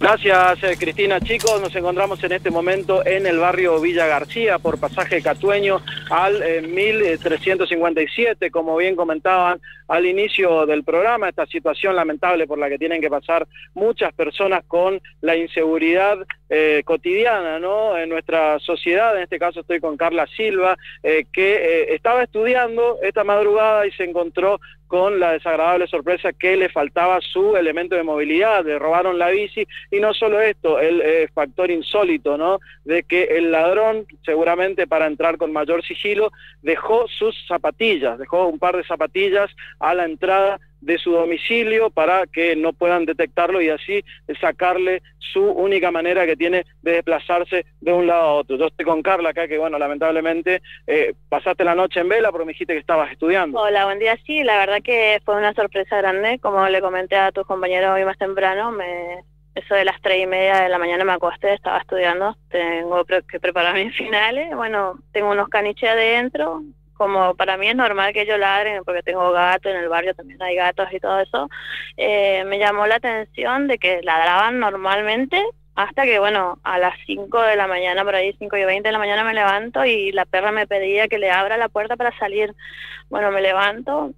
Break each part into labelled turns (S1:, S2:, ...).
S1: Gracias, eh, Cristina. Chicos, nos encontramos en este momento en el barrio Villa García por pasaje Catueño al 1357, eh, como bien comentaban al inicio del programa, esta situación lamentable por la que tienen que pasar muchas personas con la inseguridad eh, cotidiana ¿no? en nuestra sociedad. En este caso estoy con Carla Silva, que estaba estudiando esta madrugada y se encontró con la desagradable sorpresa que le faltaba su elemento de movilidad, le robaron la bici y no solo esto, el eh, factor insólito, ¿no? De que el ladrón, seguramente para entrar con mayor sigilo, dejó sus zapatillas, dejó un par de zapatillas a la entrada de su domicilio para que no puedan detectarlo y así sacarle su única manera que tiene de desplazarse de un lado a otro. Yo estoy con Carla acá, que bueno, lamentablemente eh, pasaste la noche en vela, pero me dijiste que estabas estudiando.
S2: Hola, buen día. Sí, la verdad que fue una sorpresa grande, como le comenté a tus compañeros hoy más temprano, me, eso de las tres y media de la mañana me acosté, estaba estudiando, tengo que preparar mis finales, bueno, tengo unos caniches adentro, como para mí es normal que yo ladren, porque tengo gato en el barrio, también hay gatos y todo eso, eh, me llamó la atención de que ladraban normalmente hasta que, bueno, a las 5 de la mañana, por ahí 5 y 20 de la mañana me levanto y la perra me pedía que le abra la puerta para salir. Bueno, me levanto,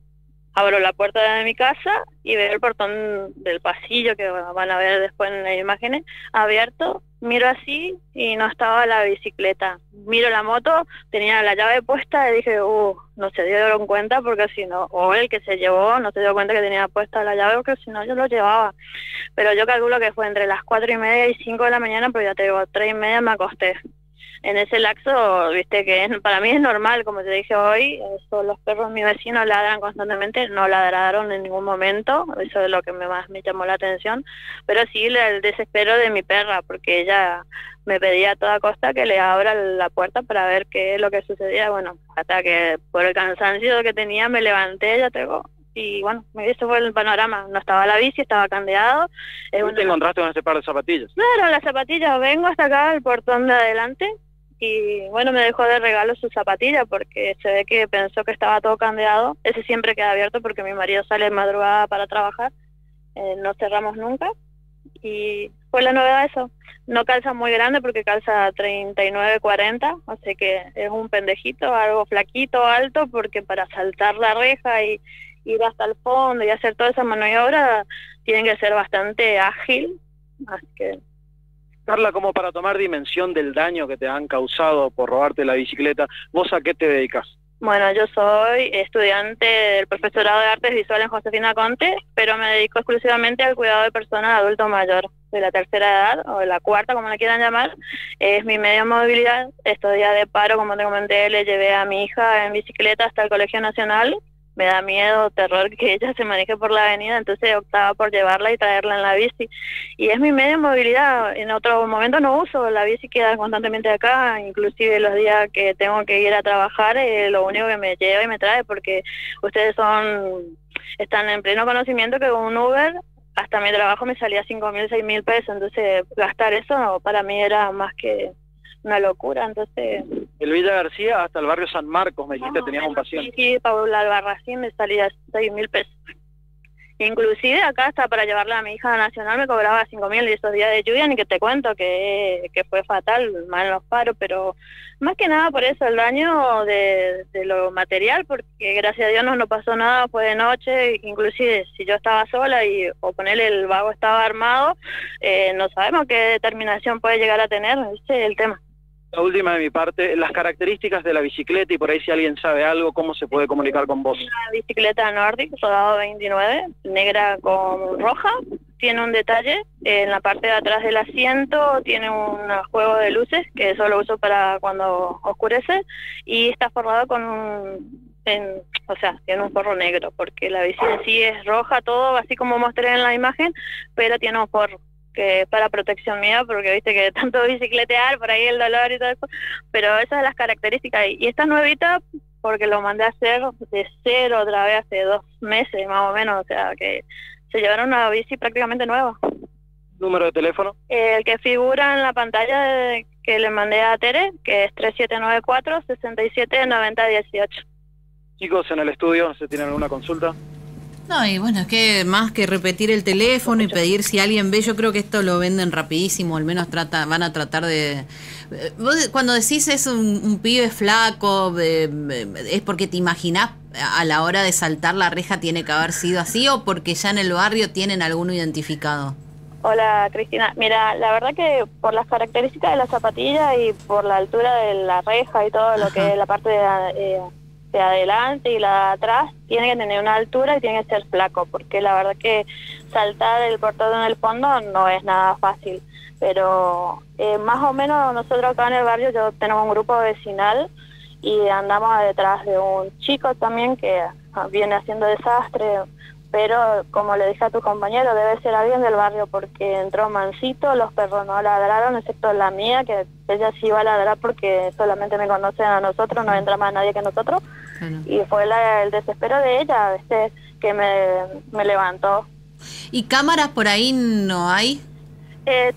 S2: abro la puerta de mi casa y veo el portón del pasillo que van a ver después en las imágenes abierto miro así y no estaba la bicicleta. Miro la moto tenía la llave puesta y dije uh no se dieron cuenta porque si no o el que se llevó no se dio cuenta que tenía puesta la llave porque si no yo lo llevaba pero yo calculo que fue entre las cuatro y media y cinco de la mañana pero ya te digo tres y media me acosté en ese laxo, viste que para mí es normal, como te dije hoy, eso, los perros mi vecino ladran constantemente, no ladraron en ningún momento, eso es lo que me más me llamó la atención, pero sí el desespero de mi perra, porque ella me pedía a toda costa que le abra la puerta para ver qué es lo que sucedía, bueno, hasta que por el cansancio que tenía me levanté, ya tengo, y bueno, ese fue el panorama. No estaba la bici, estaba candeado.
S1: Eh, te encontraste con ese par de zapatillas?
S2: Claro, las zapatillas. Vengo hasta acá, al portón de adelante, y bueno, me dejó de regalo su zapatilla porque se ve que pensó que estaba todo candeado. Ese siempre queda abierto porque mi marido sale madrugada para trabajar. Eh, no cerramos nunca. Y fue la novedad eso. No calza muy grande porque calza 39, 40, así que es un pendejito, algo flaquito, alto, porque para saltar la reja y ir hasta el fondo y hacer toda esa maniobra tienen que ser bastante ágil. Así que
S1: Carla, como para tomar dimensión del daño que te han causado por robarte la bicicleta, ¿vos a qué te dedicas?
S2: Bueno, yo soy estudiante del profesorado de artes visuales en Josefina Conte, pero me dedico exclusivamente al cuidado de personas de adulto mayor, de la tercera edad o de la cuarta, como le quieran llamar. Es mi medio de movilidad. Estos días de paro, como te comenté, le llevé a mi hija en bicicleta hasta el Colegio Nacional me da miedo, terror que ella se maneje por la avenida, entonces optaba por llevarla y traerla en la bici. Y es mi medio de movilidad, en otro momento no uso, la bici queda constantemente acá, inclusive los días que tengo que ir a trabajar, eh, lo único que me lleva y me trae, porque ustedes son, están en pleno conocimiento que un Uber hasta mi trabajo me salía cinco mil, seis mil pesos, entonces gastar eso para mí era más que una locura, entonces...
S1: El Villa García hasta el barrio San Marcos, me dijiste, tenías un paciente.
S2: Sí, Paula Albarracín me salía seis mil pesos. Inclusive acá hasta para llevarla a mi hija nacional me cobraba cinco mil y esos días de lluvia ni que te cuento que, que fue fatal, mal los paros, pero más que nada por eso el daño de, de, lo material, porque gracias a Dios no nos pasó nada, fue de noche, inclusive si yo estaba sola y o ponerle el vago estaba armado, eh, no sabemos qué determinación puede llegar a tener, ese es el tema.
S1: La última de mi parte, las características de la bicicleta y por ahí si alguien sabe algo, ¿cómo se puede comunicar con vos?
S2: Una bicicleta Nordic, rodado 29, negra con roja, tiene un detalle en la parte de atrás del asiento, tiene un juego de luces que eso lo uso para cuando oscurece y está forrado con un, en, o sea, tiene un forro negro porque la bici en sí es roja todo, así como mostré en la imagen, pero tiene un forro que para protección mía, porque viste que tanto bicicletear, por ahí el dolor y todo eso, pero esas son las características. Y esta nuevita, porque lo mandé a hacer de cero otra vez hace dos meses más o menos, o sea que se llevaron una bici prácticamente nueva.
S1: ¿Número de teléfono?
S2: El que figura en la pantalla que le mandé a Tere, que es 3794-679018.
S1: Chicos, en el estudio, ¿se tienen alguna consulta?
S3: No, y bueno, es que más que repetir el teléfono y pedir si alguien ve, yo creo que esto lo venden rapidísimo, al menos trata, van a tratar de... Eh, vos cuando decís es un, pibe flaco, es porque te imaginás a la hora de saltar la reja tiene que haber sido así o porque ya en el barrio tienen alguno identificado.
S2: Hola Cristina, mira, la verdad que por las características de la zapatilla y por la altura de la reja y todo lo que es la parte de... Eh, de adelante y la de atrás tiene que tener una altura y tiene que ser flaco, porque la verdad que saltar el portón en el fondo no es nada fácil. Pero eh, más o menos nosotros acá en el barrio yo tenemos un grupo vecinal y andamos detrás de un chico también que viene haciendo desastre, pero como le dije a tu compañero, debe ser alguien del barrio porque entró mansito, los perros no ladraron, excepto la mía, que ella sí iba a ladrar porque solamente me conocen a nosotros, no entra más nadie que nosotros. Y fue el desespero de ella este, que me, levantó.
S3: ¿Y cámaras por ahí no hay?
S2: Eh,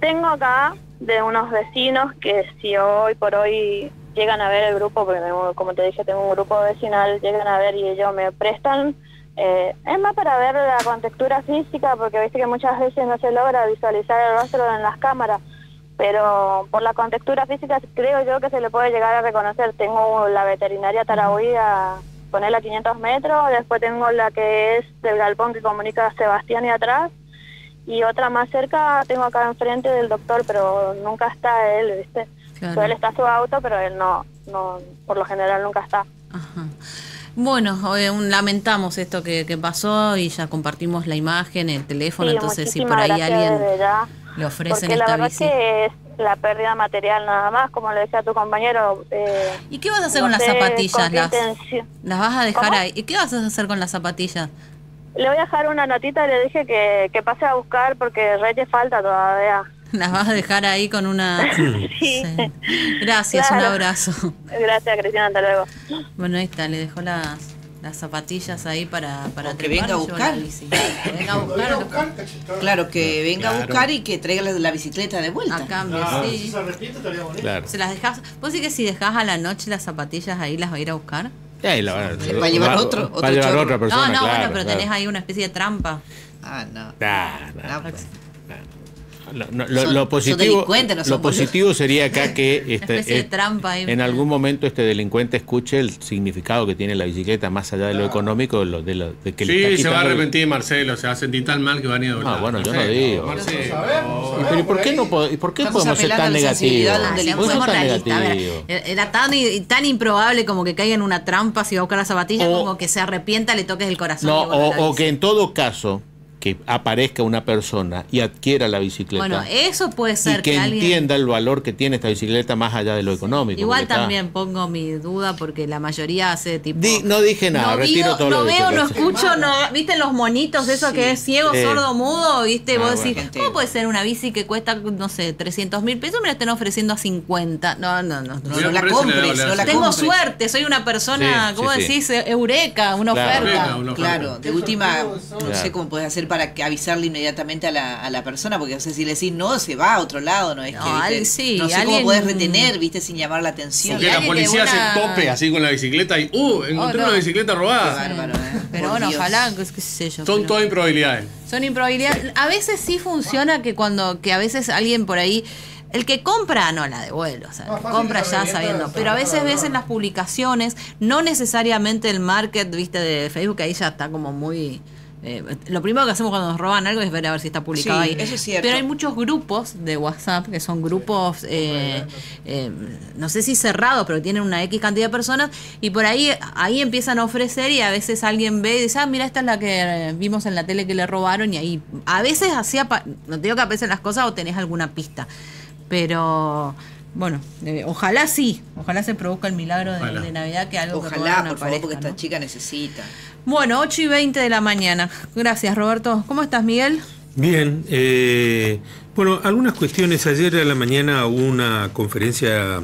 S2: tengo acá de unos vecinos que si hoy por hoy llegan a ver el grupo, porque como te dije tengo un grupo vecinal, llegan a ver y ellos me prestan eh, es más para ver la contextura física, porque viste que muchas veces no se logra visualizar el rostro en las cámaras, pero por la contextura física creo yo que se le puede llegar a reconocer. Tengo la veterinaria Tarahui a ponerla a 500 metros, después tengo la que es del galpón que comunica a Sebastián y atrás, y otra más cerca tengo acá enfrente del doctor, pero nunca está él, ¿viste? él está su auto, pero él no, no, por lo general nunca está. Ajá.
S3: Bueno, lamentamos esto que, pasó y ya compartimos la imagen, el teléfono, entonces si por ahí alguien le ofrecen
S2: esta
S3: la
S2: verdad que es la pérdida material nada más, como le decía tu compañero. Eh,
S3: ¿Y qué vas a hacer con las zapatillas? Las, las, vas a dejar ahí? ¿Y qué vas a hacer con las zapatillas?
S2: Le voy a dejar una notita, le dije que, que pase a buscar porque Reyes falta todavía.
S3: Las vas a dejar ahí con una...
S2: sí.
S3: Gracias, un abrazo.
S2: Gracias, Cristina, hasta luego.
S3: Bueno, ahí está, le dejó las, las zapatillas ahí para, para
S4: que venga a buscar. Que venga a buscar. Claro, que venga a buscar y que traiga la, bicicleta de vuelta.
S3: A cambio, sí. Si se arrepiente, estaría bonito. Claro. Se las dejas, ¿Vos sí que si dejas a la noche las zapatillas ahí, las va a ir a buscar?
S4: Sí, la, va, a llevar otro,
S3: otro llevar otra persona. No, no, bueno, pero tenés ahí una especie de trampa.
S4: Ah, no.
S5: Nah, nah, pues lo, positivo, lo positivo sería acá que este, eh, en algún momento este delincuente escuche el significado que tiene la bicicleta más allá de lo económico, lo, de, lo, de
S6: que Sí, se va a arrepentir Marcelo, se va a sentir tan mal que va a ir a
S5: Ah, bueno, yo no digo. Marcelo, ¿Y, por qué no ¿y por qué podemos ser tan negativos?
S3: Eh, era tan, tan improbable como que caiga en una trampa si va a buscar la zapatilla, como que se arrepienta, le toques el corazón.
S5: No, o que en todo caso que aparezca una persona y adquiera la bicicleta.
S3: Bueno, eso puede ser.
S5: Y que, entienda el valor que tiene esta bicicleta más allá de lo económico.
S3: Igual también pongo mi duda porque la mayoría hace tipo.
S5: no dije nada, retiro todo
S3: No
S5: veo,
S3: no escucho, no. ¿Viste los monitos, eso que es ciego, sordo, mudo? ¿Viste? Ah, Vos decís, ¿cómo puede ser una bici que cuesta, no sé, 300 mil pesos? Me la estén ofreciendo a 50. No, no, no. No, la compres, no la Tengo suerte, soy una persona, ¿cómo decís? Eureka, una oferta.
S4: Claro, de última, no sé cómo puedes hacer para que avisarle inmediatamente a la, a la persona, porque no sé si le decís no, se va a otro lado, no es que no sé cómo podés retener, viste, sin llamar la atención.
S6: Porque la policía se tope así con la bicicleta y uh, encontré una bicicleta robada.
S3: ¿eh? Pero bueno, ojalá, qué sé yo.
S6: Son todas improbabilidades.
S3: Son improbabilidades. A veces sí funciona que cuando, que a veces alguien por ahí el que compra no la devuelve, o sea, compra ya sabiendo. Pero a veces ves en las publicaciones, no necesariamente el market, viste, de Facebook, ahí ya está como muy eh, lo primero que hacemos cuando nos roban algo es ver a ver si está publicado ahí. Pero hay muchos grupos de WhatsApp que son grupos, eh, eh, no sé si cerrados, pero tienen una X cantidad de personas y por ahí ahí empiezan a ofrecer y a veces alguien ve y dice, ah, mira, esta es la que vimos en la tele que le robaron y ahí a veces hacía, no te digo que aparecen las cosas o tenés alguna pista, pero... Bueno, ojalá sí, ojalá se produzca el milagro de, Navidad que algo
S4: Ojalá, por favor, porque esta chica necesita.
S3: Bueno, 8 y 20 de la mañana. Gracias, Roberto. ¿Cómo estás, Miguel?
S7: Bien. Eh, bueno, algunas cuestiones. Ayer a la mañana hubo una conferencia